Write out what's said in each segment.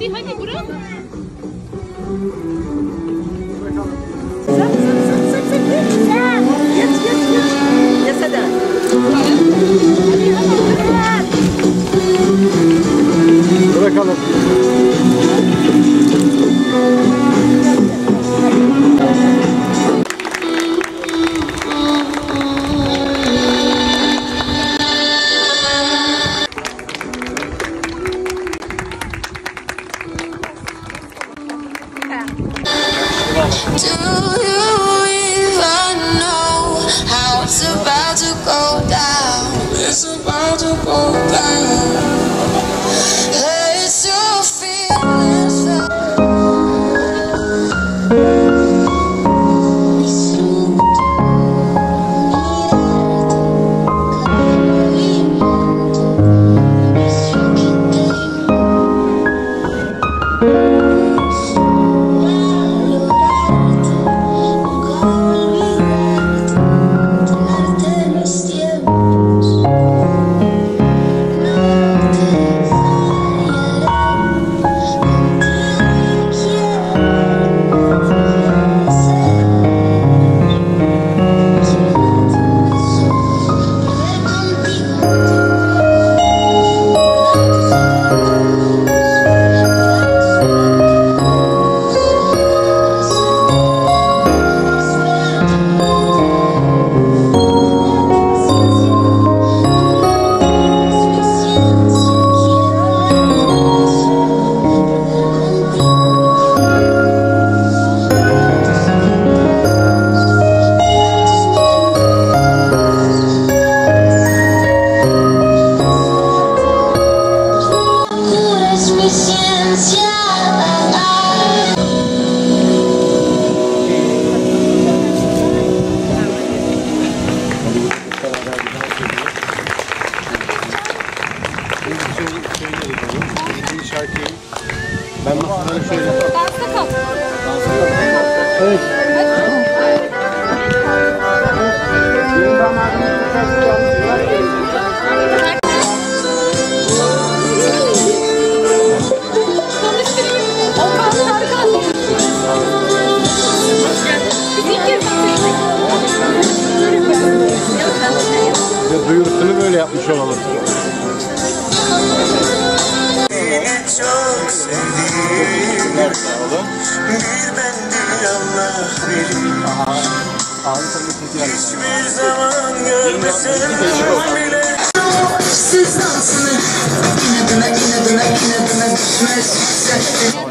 Hadi hadi bırak. Bırakalım. Yapmış olalım. Hiçbir zaman görmesem bile Siz dansını inadına inadına inadına düşmez Yürü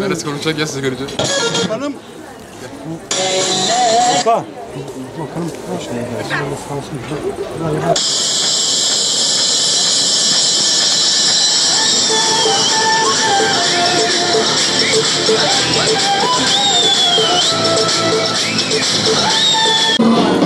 Neresi konuşacak ya sizi görünce? Hanım. Bakalım. Güzel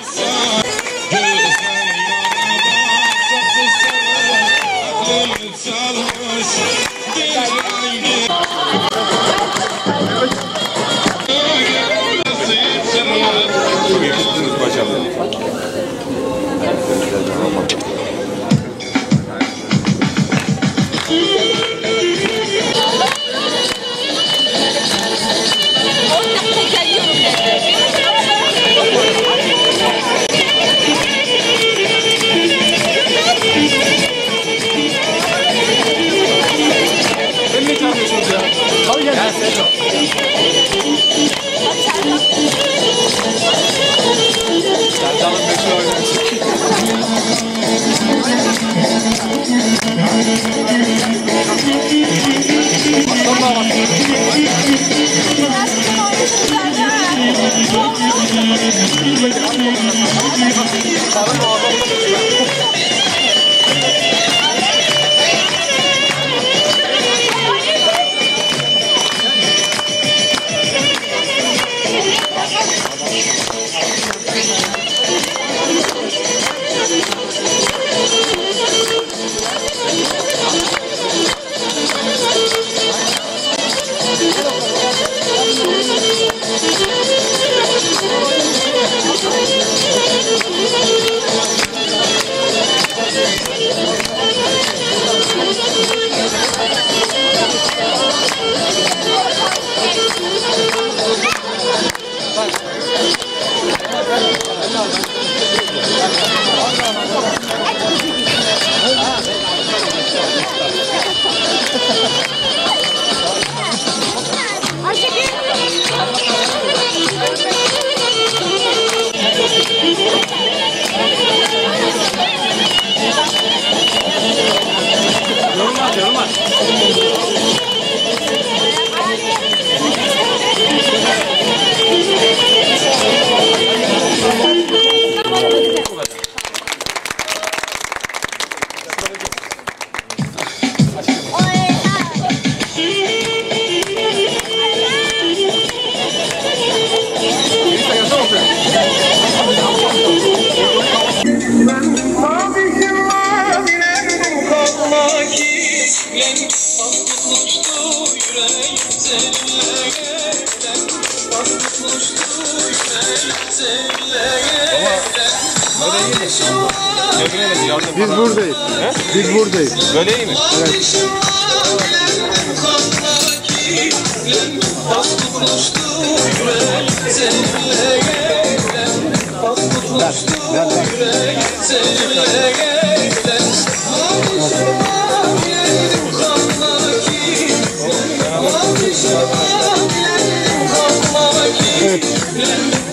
Evet.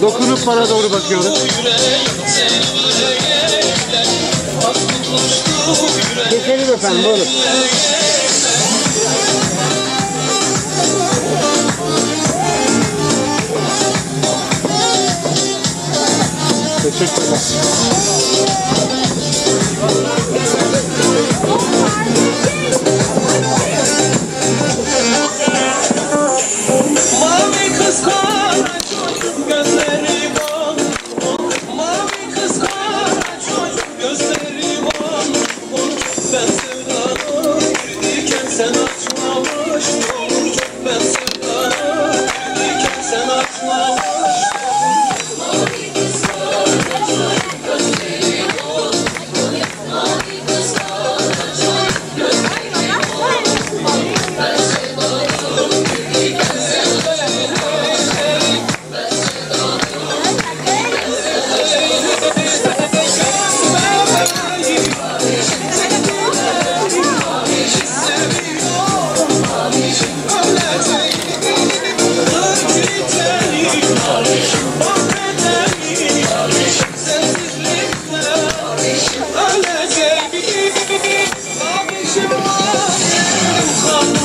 Dokunup bana doğru bakıyorum. Geçelim efendim, buyurun. 接種していま。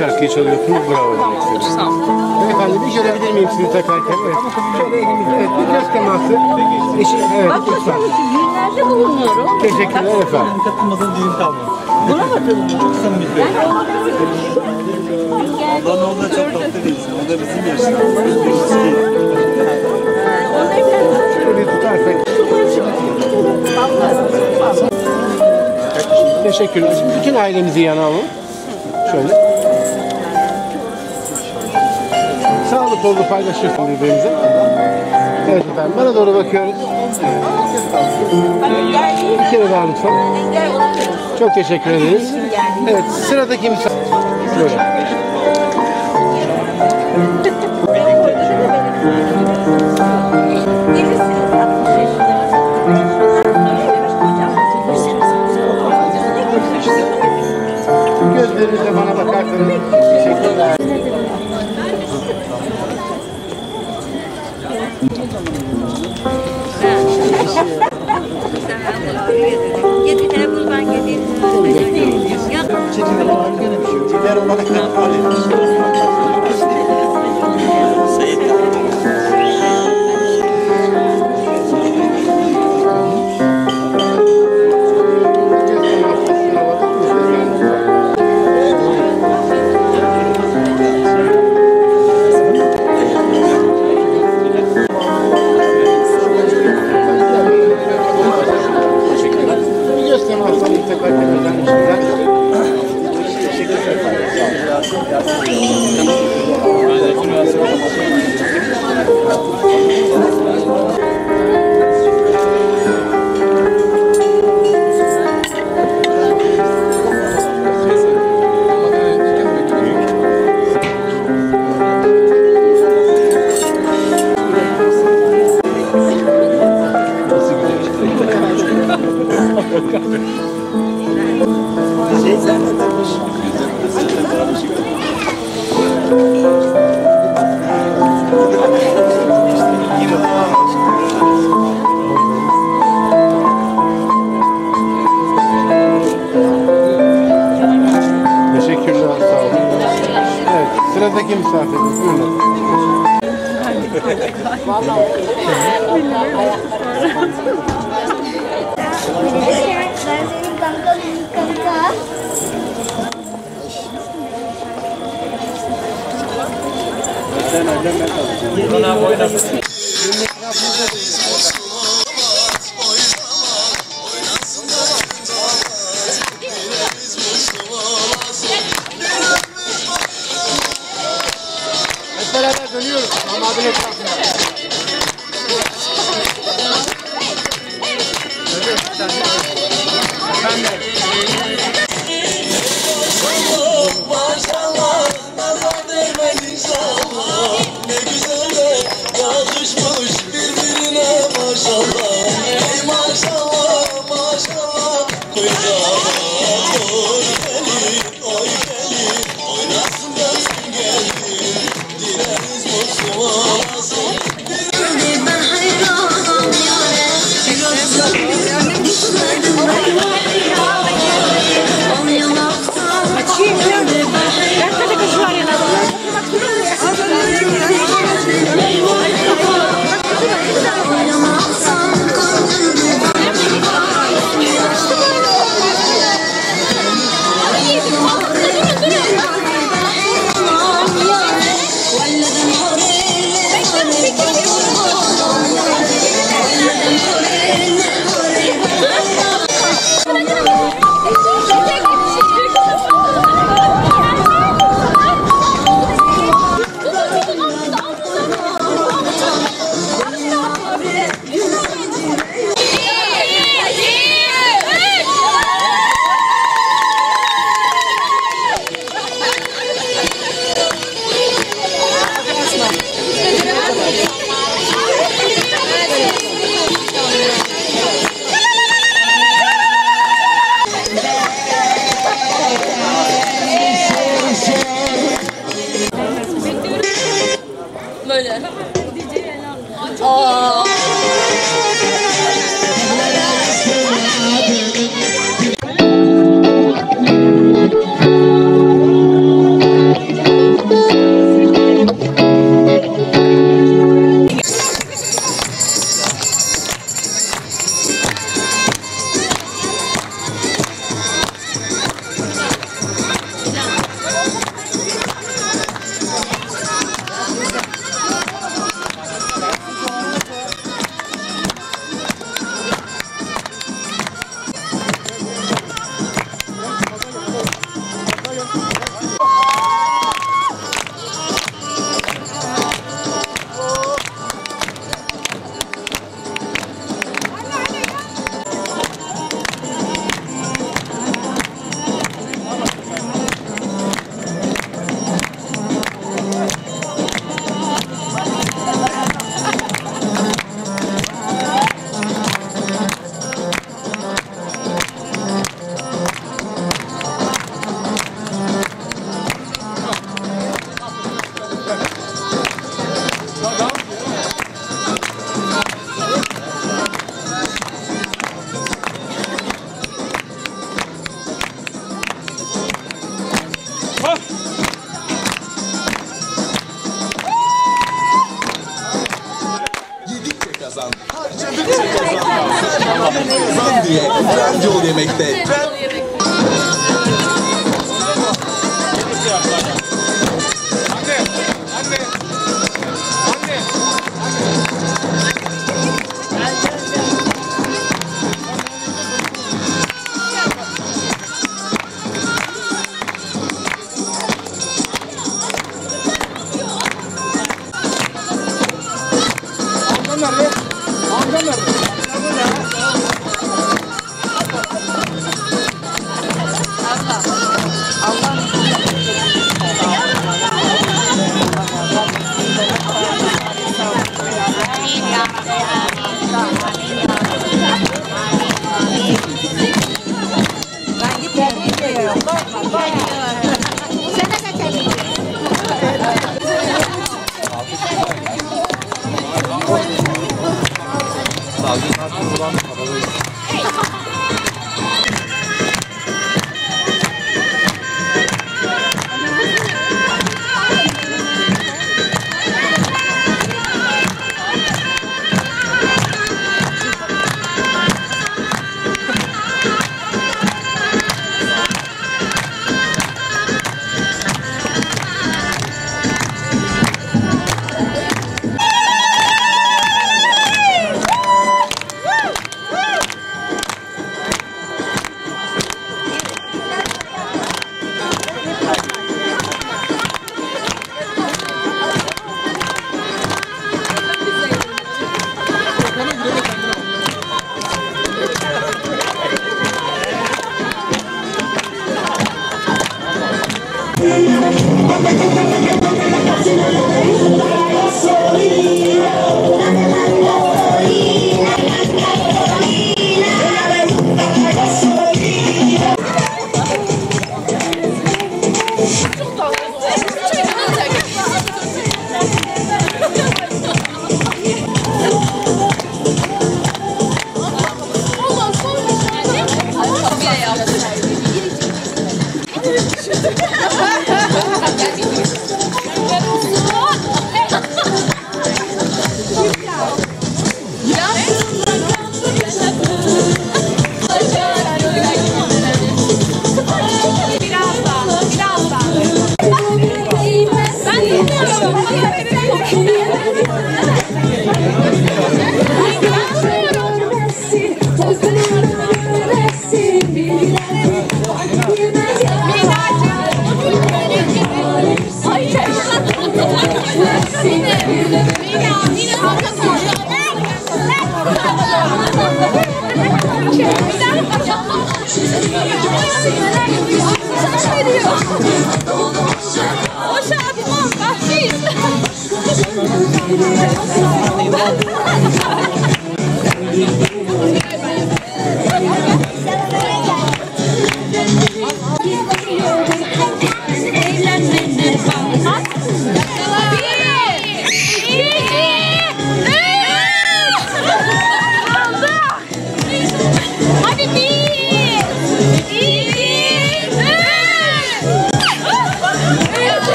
şarkıyı çalıyorsunuz. Bravo demek istiyorum. Beyefendi bir görebilir miyim sizi takarken? Evet. Şöyle elimi. Evet, bir göz teması. Eşi, evet, lütfen. Günlerde bulunuyorum. Teşekkürler efendim. Katılmadığın dilim kalmadı. Samimi Ondan olduğunda çok tatlı değilsin. O da bizim yaşımız. Şöyle tutarsak. Teşekkürler. Şimdi bütün ailemizi yana alalım. Şöyle. Sağlık oldu paylaşırsın birbirimize. Evet efendim bana doğru bakıyoruz. Bir kere daha lütfen. Çok teşekkür ederiz. Evet sıradaki misafir. Buyurun. Não, não, não, não.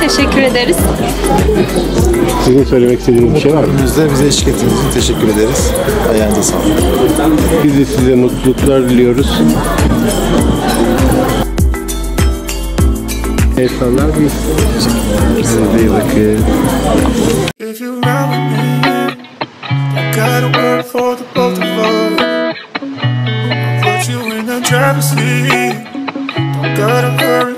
Teşekkür ederiz. Sizin söylemek istediğiniz bir şey var mı? Bize eşlik ettiğiniz için teşekkür ederiz. Ayağınıza sağlık. Biz de size mutluluklar diliyoruz. El sallar mıyız? Kendinize iyi bakın. If you ride with me, I got a word for the both of us. I'll put you in the driver's seat. Don't gotta hurry